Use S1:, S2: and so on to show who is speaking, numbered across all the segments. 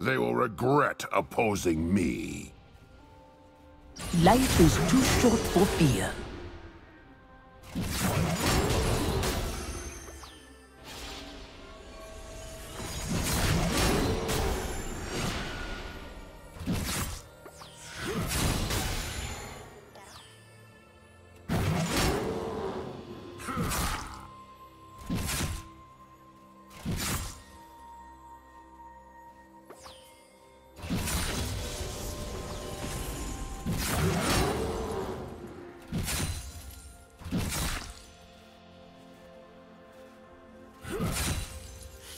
S1: They will regret opposing me.
S2: Life is too short for fear.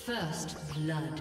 S3: First blood.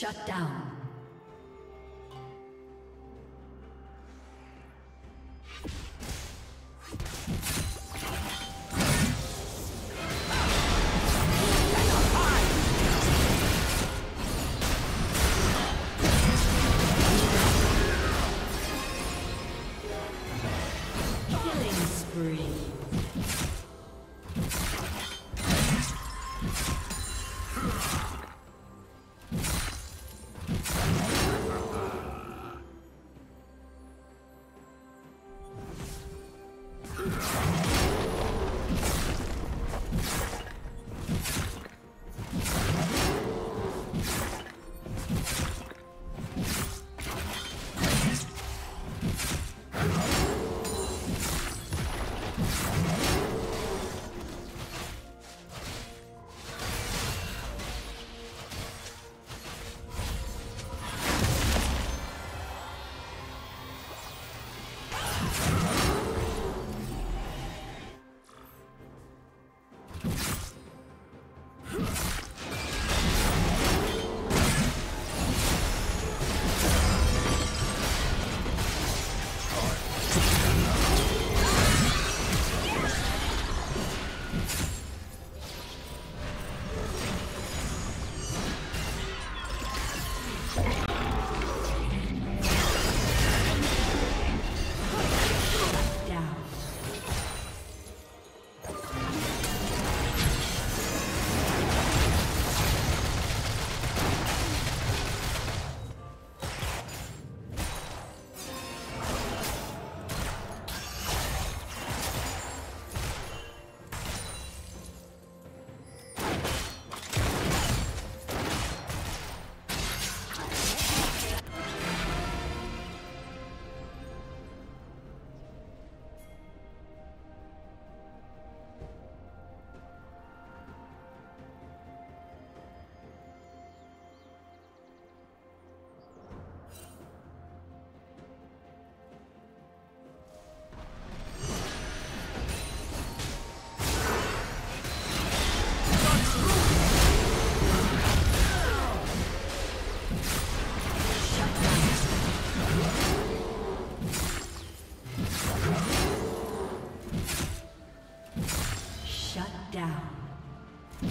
S3: Shut down. Run.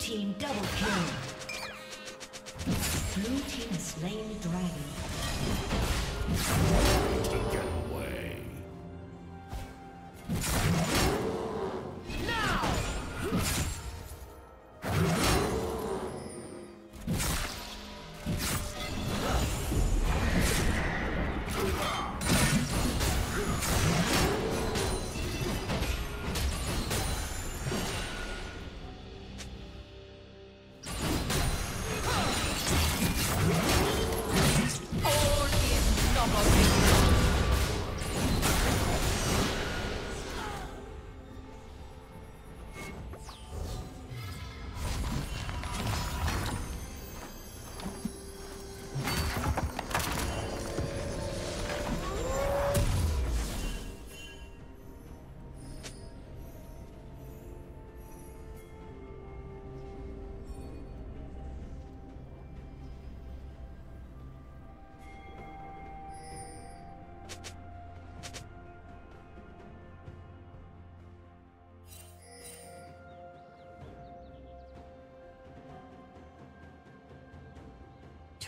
S3: Team double kill. Blue team slain dragon.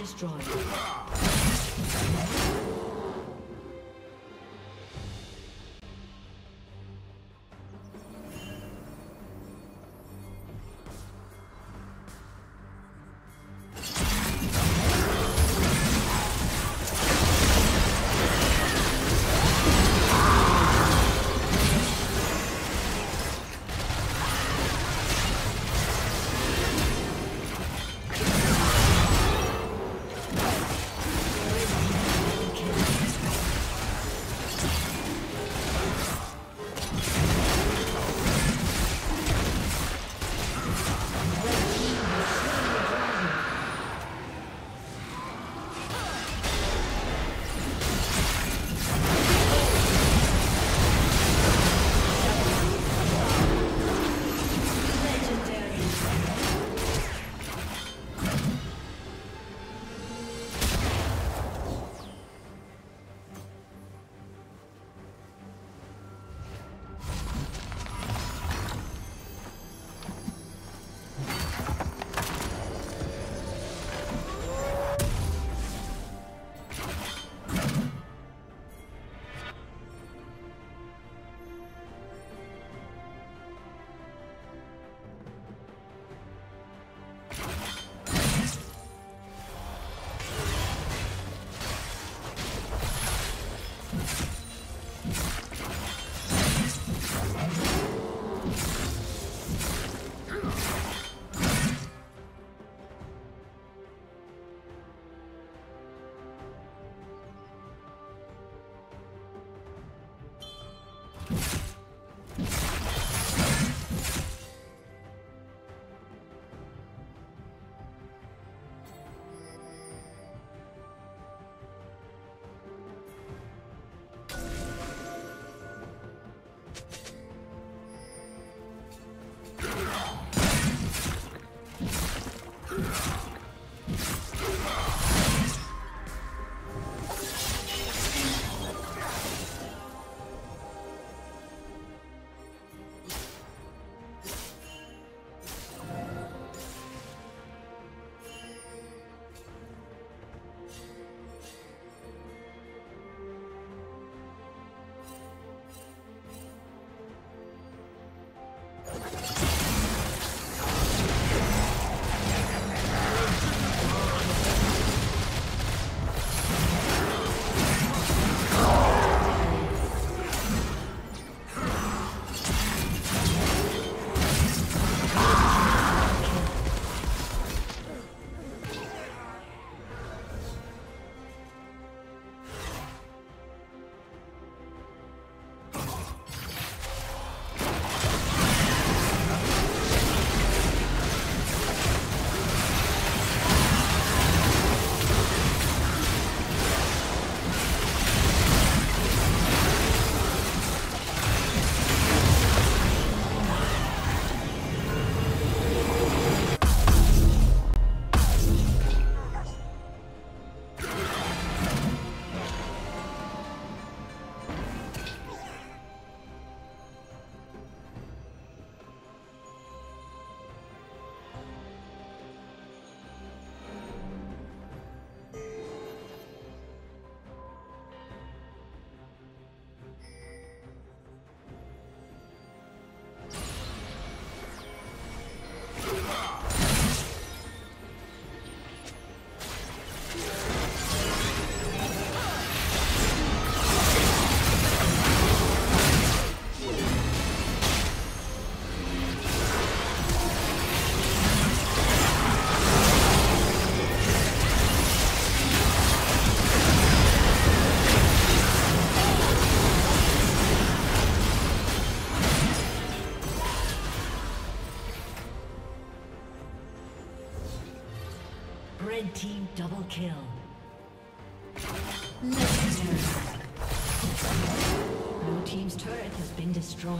S3: Destroyed. Double kill. Legendary. Blue team's turret has been destroyed.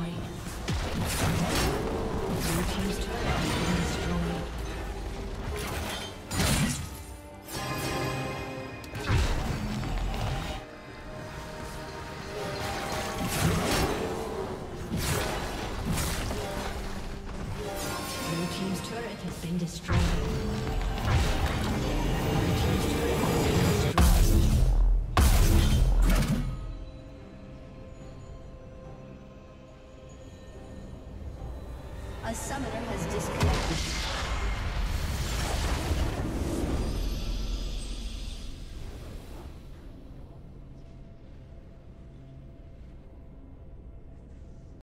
S3: Blue team's turret has been destroyed. Blue team's turret has been destroyed.